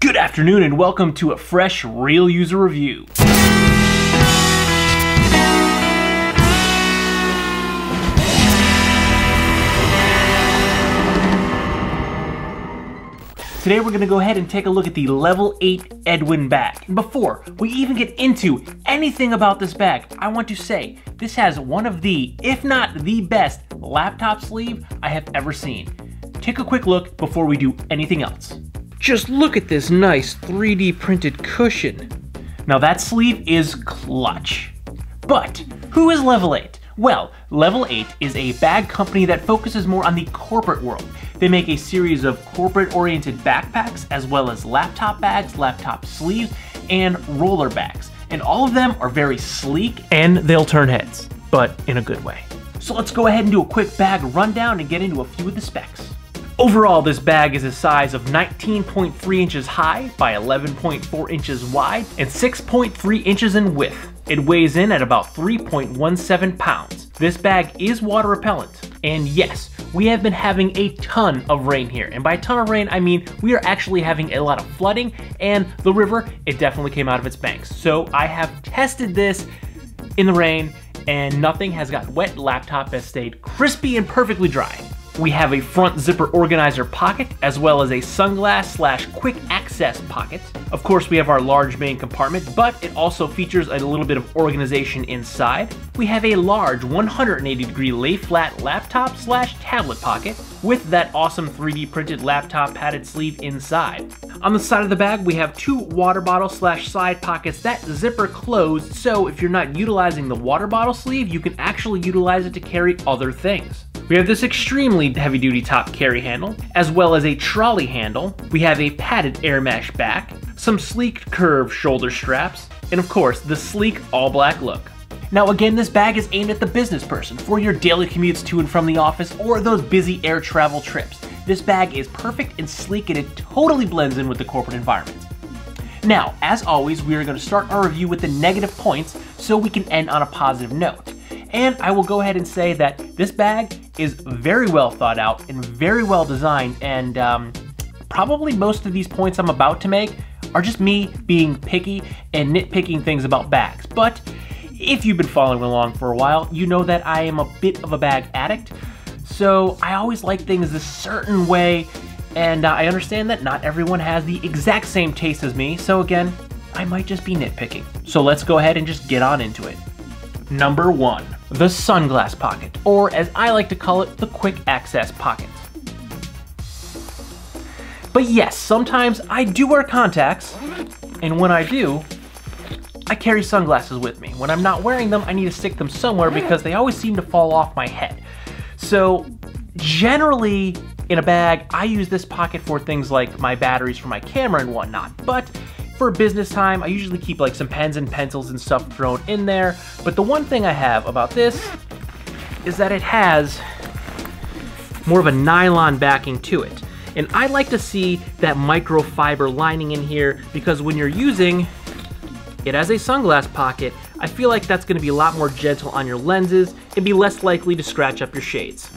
Good afternoon and welcome to a fresh real user review. Today we're going to go ahead and take a look at the Level 8 Edwin bag. Before we even get into anything about this bag, I want to say this has one of the, if not the best, laptop sleeve I have ever seen. Take a quick look before we do anything else. Just look at this nice 3D printed cushion. Now that sleeve is clutch. But who is Level 8? Well, Level 8 is a bag company that focuses more on the corporate world. They make a series of corporate-oriented backpacks as well as laptop bags, laptop sleeves, and roller bags. And all of them are very sleek and they'll turn heads, but in a good way. So let's go ahead and do a quick bag rundown and get into a few of the specs. Overall, this bag is a size of 19.3 inches high by 11.4 inches wide and 6.3 inches in width. It weighs in at about 3.17 pounds. This bag is water repellent. And yes, we have been having a ton of rain here. And by ton of rain, I mean we are actually having a lot of flooding and the river, it definitely came out of its banks. So I have tested this in the rain and nothing has gotten wet. Laptop has stayed crispy and perfectly dry. We have a front zipper organizer pocket, as well as a sunglass slash quick access pocket. Of course, we have our large main compartment, but it also features a little bit of organization inside. We have a large 180 degree lay flat laptop slash tablet pocket with that awesome 3D printed laptop padded sleeve inside. On the side of the bag, we have two water bottle slash side pockets that zipper closed, so if you're not utilizing the water bottle sleeve, you can actually utilize it to carry other things. We have this extremely heavy duty top carry handle, as well as a trolley handle. We have a padded air mesh back, some sleek curved shoulder straps, and of course, the sleek all black look. Now again, this bag is aimed at the business person for your daily commutes to and from the office or those busy air travel trips. This bag is perfect and sleek and it totally blends in with the corporate environment. Now, as always, we are going to start our review with the negative points so we can end on a positive note. And I will go ahead and say that this bag is very well thought out and very well designed and um, probably most of these points I'm about to make are just me being picky and nitpicking things about bags. But if you've been following along for a while, you know that I am a bit of a bag addict. So I always like things a certain way and uh, I understand that not everyone has the exact same taste as me. So again, I might just be nitpicking. So let's go ahead and just get on into it. Number one, the sunglass pocket, or as I like to call it, the quick access pocket. But yes, sometimes I do wear contacts, and when I do, I carry sunglasses with me. When I'm not wearing them, I need to stick them somewhere because they always seem to fall off my head. So generally, in a bag, I use this pocket for things like my batteries for my camera and whatnot, but for business time, I usually keep like some pens and pencils and stuff thrown in there. But the one thing I have about this is that it has more of a nylon backing to it. And I like to see that microfiber lining in here because when you're using it as a sunglass pocket, I feel like that's gonna be a lot more gentle on your lenses and be less likely to scratch up your shades.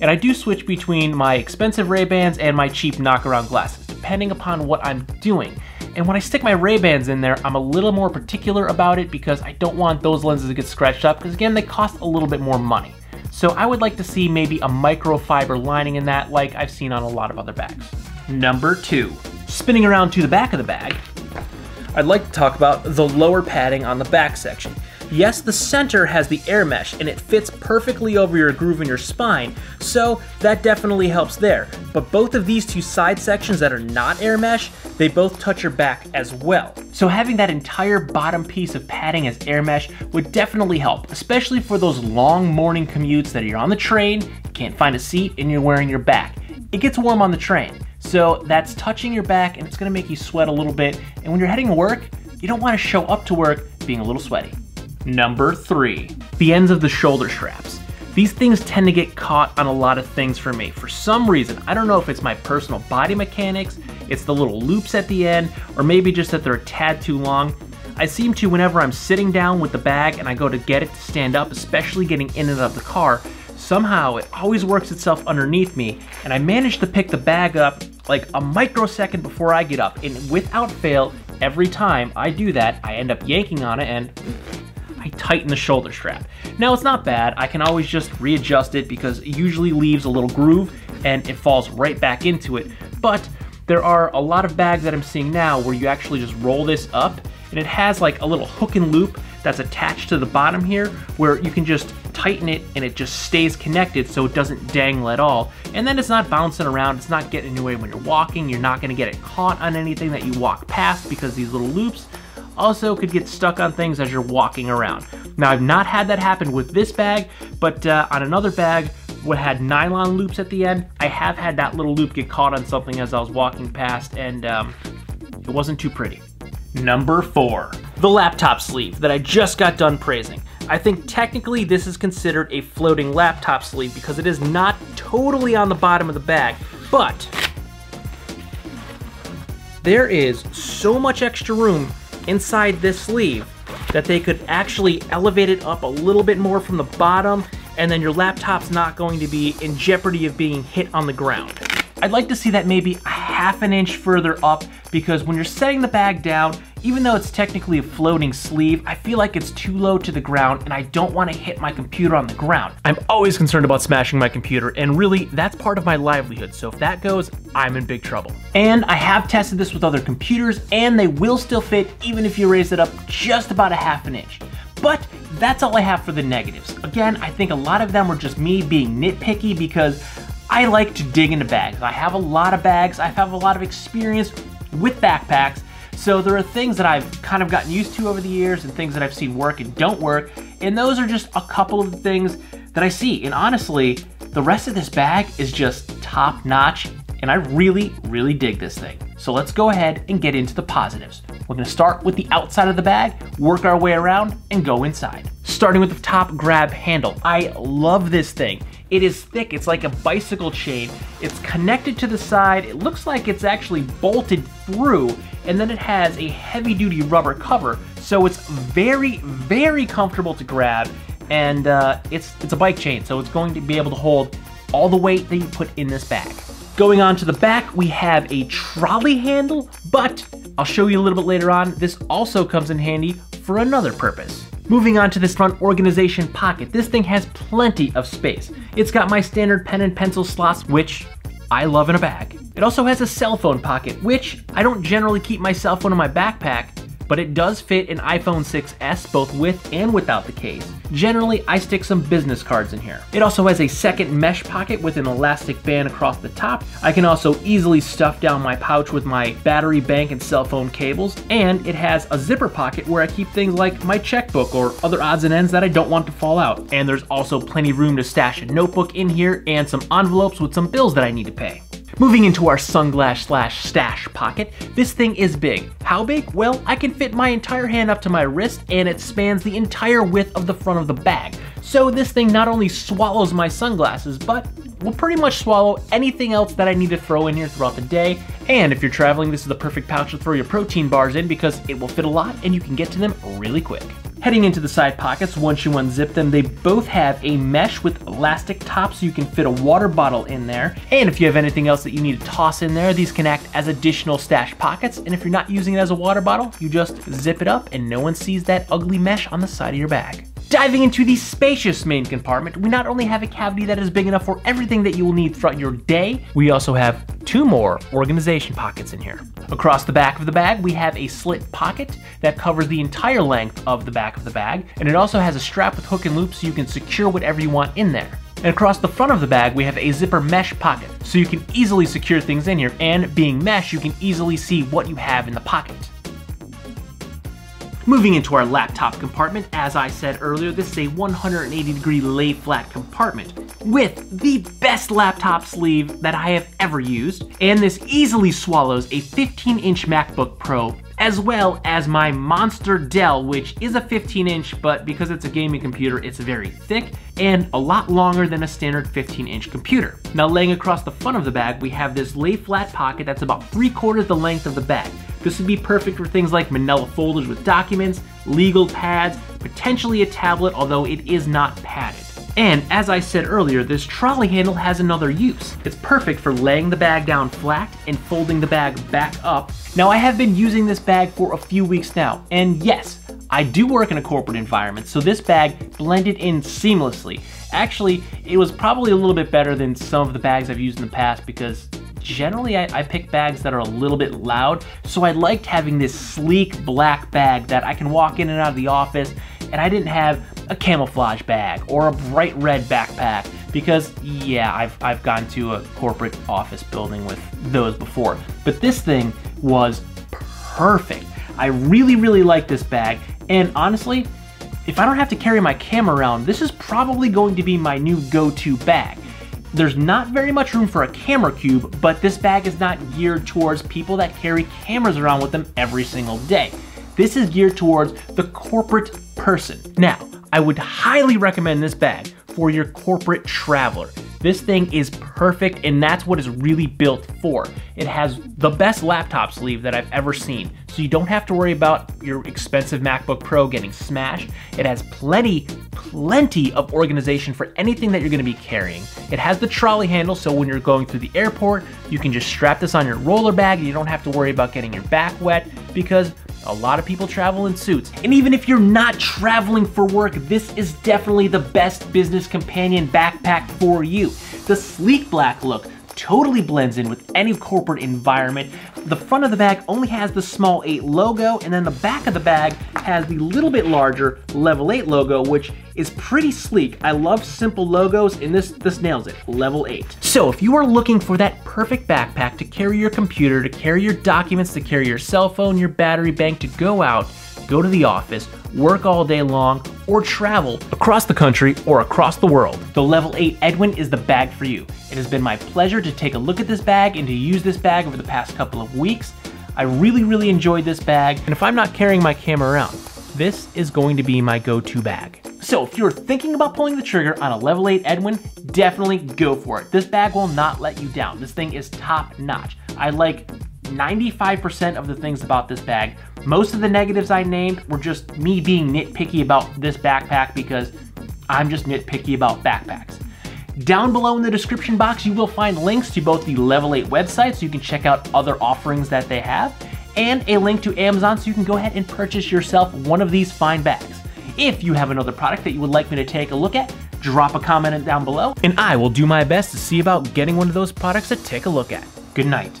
And I do switch between my expensive Ray-Bans and my cheap knockaround glasses, depending upon what I'm doing. And when I stick my Ray-Bans in there, I'm a little more particular about it because I don't want those lenses to get scratched up because again, they cost a little bit more money. So I would like to see maybe a microfiber lining in that like I've seen on a lot of other bags. Number two, spinning around to the back of the bag, I'd like to talk about the lower padding on the back section. Yes, the center has the air mesh and it fits perfectly over your groove in your spine, so that definitely helps there. But both of these two side sections that are not air mesh, they both touch your back as well. So having that entire bottom piece of padding as air mesh would definitely help, especially for those long morning commutes that you're on the train, can't find a seat, and you're wearing your back. It gets warm on the train. So that's touching your back and it's gonna make you sweat a little bit. And when you're heading to work, you don't wanna show up to work being a little sweaty. Number three, the ends of the shoulder straps. These things tend to get caught on a lot of things for me. For some reason, I don't know if it's my personal body mechanics, it's the little loops at the end, or maybe just that they're a tad too long. I seem to, whenever I'm sitting down with the bag and I go to get it to stand up, especially getting in and out of the car, somehow it always works itself underneath me, and I manage to pick the bag up like a microsecond before I get up. And without fail, every time I do that, I end up yanking on it and I tighten the shoulder strap. Now it's not bad, I can always just readjust it because it usually leaves a little groove and it falls right back into it. But there are a lot of bags that I'm seeing now where you actually just roll this up and it has like a little hook and loop that's attached to the bottom here where you can just tighten it and it just stays connected so it doesn't dangle at all. And then it's not bouncing around, it's not getting in your way when you're walking, you're not gonna get it caught on anything that you walk past because these little loops also could get stuck on things as you're walking around. Now I've not had that happen with this bag, but uh, on another bag what had nylon loops at the end, I have had that little loop get caught on something as I was walking past and um, it wasn't too pretty. Number four, the laptop sleeve that I just got done praising. I think technically this is considered a floating laptop sleeve because it is not totally on the bottom of the bag, but there is so much extra room inside this sleeve that they could actually elevate it up a little bit more from the bottom and then your laptop's not going to be in jeopardy of being hit on the ground. I'd like to see that maybe half an inch further up because when you're setting the bag down, even though it's technically a floating sleeve, I feel like it's too low to the ground and I don't want to hit my computer on the ground. I'm always concerned about smashing my computer and really that's part of my livelihood. So if that goes, I'm in big trouble. And I have tested this with other computers and they will still fit even if you raise it up just about a half an inch. But that's all I have for the negatives. Again, I think a lot of them were just me being nitpicky because I like to dig into bags. I have a lot of bags, I have a lot of experience with backpacks, so there are things that I've kind of gotten used to over the years and things that I've seen work and don't work, and those are just a couple of things that I see. And honestly, the rest of this bag is just top notch, and I really, really dig this thing. So let's go ahead and get into the positives. We're gonna start with the outside of the bag, work our way around, and go inside. Starting with the top grab handle. I love this thing. It is thick, it's like a bicycle chain. It's connected to the side, it looks like it's actually bolted through, and then it has a heavy duty rubber cover, so it's very, very comfortable to grab, and uh, it's, it's a bike chain, so it's going to be able to hold all the weight that you put in this bag. Going on to the back, we have a trolley handle, but I'll show you a little bit later on, this also comes in handy for another purpose. Moving on to this front organization pocket, this thing has plenty of space. It's got my standard pen and pencil slots, which I love in a bag. It also has a cell phone pocket, which I don't generally keep my cell phone in my backpack, but it does fit an iPhone 6s both with and without the case. Generally, I stick some business cards in here. It also has a second mesh pocket with an elastic band across the top. I can also easily stuff down my pouch with my battery bank and cell phone cables, and it has a zipper pocket where I keep things like my checkbook or other odds and ends that I don't want to fall out. And there's also plenty of room to stash a notebook in here and some envelopes with some bills that I need to pay. Moving into our sunglass slash stash pocket, this thing is big. How big? Well, I can fit my entire hand up to my wrist and it spans the entire width of the front of the bag. So this thing not only swallows my sunglasses, but will pretty much swallow anything else that I need to throw in here throughout the day. And if you're traveling, this is the perfect pouch to throw your protein bars in because it will fit a lot and you can get to them really quick. Heading into the side pockets, once you unzip them, they both have a mesh with elastic top so you can fit a water bottle in there. And if you have anything else that you need to toss in there, these can act as additional stash pockets. And if you're not using it as a water bottle, you just zip it up and no one sees that ugly mesh on the side of your bag. Diving into the spacious main compartment, we not only have a cavity that is big enough for everything that you will need throughout your day, we also have two more organization pockets in here. Across the back of the bag, we have a slit pocket that covers the entire length of the back of the bag, and it also has a strap with hook and loop so you can secure whatever you want in there. And across the front of the bag, we have a zipper mesh pocket, so you can easily secure things in here, and being mesh, you can easily see what you have in the pocket. Moving into our laptop compartment, as I said earlier, this is a 180 degree lay flat compartment with the best laptop sleeve that I have ever used. And this easily swallows a 15 inch MacBook Pro as well as my Monster Dell, which is a 15 inch, but because it's a gaming computer, it's very thick and a lot longer than a standard 15 inch computer. Now laying across the front of the bag, we have this lay flat pocket that's about three quarters the length of the bag. This would be perfect for things like manila folders with documents, legal pads, potentially a tablet, although it is not padded. And as I said earlier, this trolley handle has another use. It's perfect for laying the bag down flat and folding the bag back up. Now I have been using this bag for a few weeks now, and yes, I do work in a corporate environment, so this bag blended in seamlessly. Actually, it was probably a little bit better than some of the bags I've used in the past because generally I, I, pick bags that are a little bit loud, so I liked having this sleek black bag that I can walk in and out of the office, and I didn't have a camouflage bag or a bright red backpack because yeah, I've, I've gone to a corporate office building with those before. But this thing was perfect. I really, really like this bag. And honestly, if I don't have to carry my camera around, this is probably going to be my new go-to bag. There's not very much room for a camera cube, but this bag is not geared towards people that carry cameras around with them every single day. This is geared towards the corporate person. Now, I would highly recommend this bag for your corporate traveler. This thing is perfect and that's what it's really built for. It has the best laptop sleeve that I've ever seen, so you don't have to worry about your expensive MacBook Pro getting smashed. It has plenty, plenty of organization for anything that you're gonna be carrying. It has the trolley handle, so when you're going through the airport, you can just strap this on your roller bag and you don't have to worry about getting your back wet because a lot of people travel in suits. And even if you're not traveling for work, this is definitely the best business companion backpack for you. The sleek black look totally blends in with any corporate environment. The front of the bag only has the small 8 logo, and then the back of the bag has the little bit larger level 8 logo, which is pretty sleek. I love simple logos, and this, this nails it, level 8. So if you are looking for that perfect backpack to carry your computer, to carry your documents, to carry your cell phone, your battery bank, to go out, go to the office, work all day long, or travel across the country or across the world. The Level 8 Edwin is the bag for you. It has been my pleasure to take a look at this bag and to use this bag over the past couple of weeks. I really, really enjoyed this bag, and if I'm not carrying my camera around, this is going to be my go-to bag. So if you're thinking about pulling the trigger on a level 8 Edwin, definitely go for it. This bag will not let you down. This thing is top notch. I like 95% of the things about this bag. Most of the negatives I named were just me being nitpicky about this backpack because I'm just nitpicky about backpacks. Down below in the description box, you will find links to both the Level 8 website so you can check out other offerings that they have, and a link to Amazon so you can go ahead and purchase yourself one of these fine bags. If you have another product that you would like me to take a look at, drop a comment down below, and I will do my best to see about getting one of those products to take a look at. Good night.